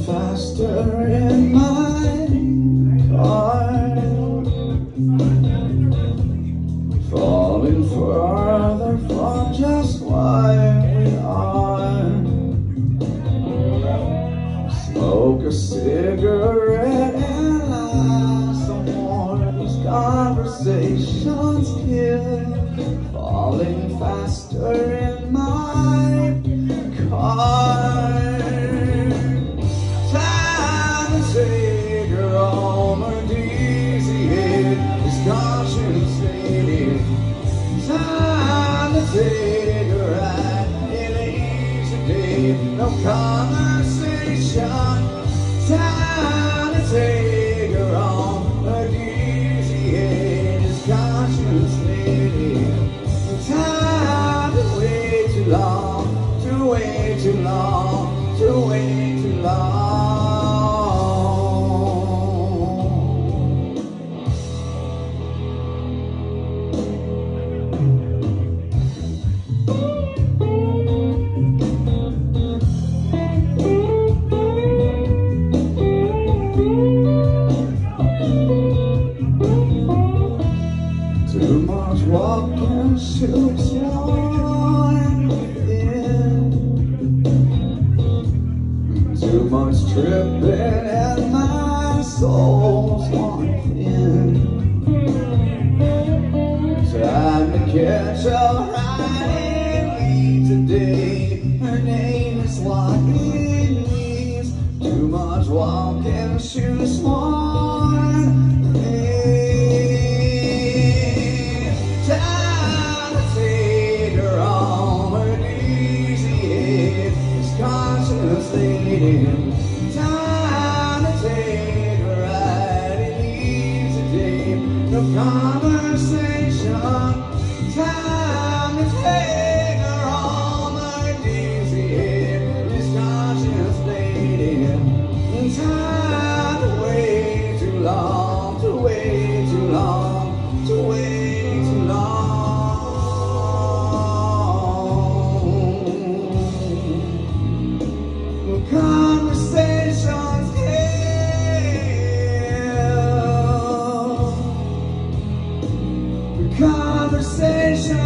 faster in my car, Falling further from just where we are. Smoke a cigarette and laugh some more These conversations kill Falling faster Ride in an easy day, no conversation. Time to take her home, her head is conscience faded. Time to wait too long, tripping, and my soul's worn thin. Time to catch a ride today. Her name is what it. Too much walking, shoes Conversations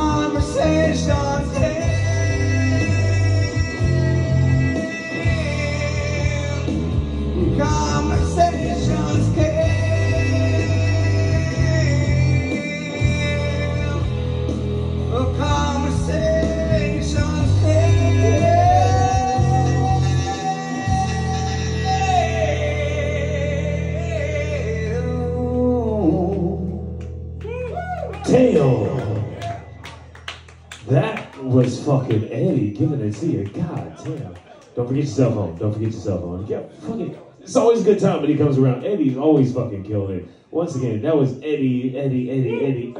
That was fucking Eddie giving it to you. God damn. Don't forget your cell phone. Don't forget your cell phone. Yeah, fucking. It's always a good time when he comes around. Eddie's always fucking killing it. Once again, that was Eddie, Eddie, Eddie, Eddie.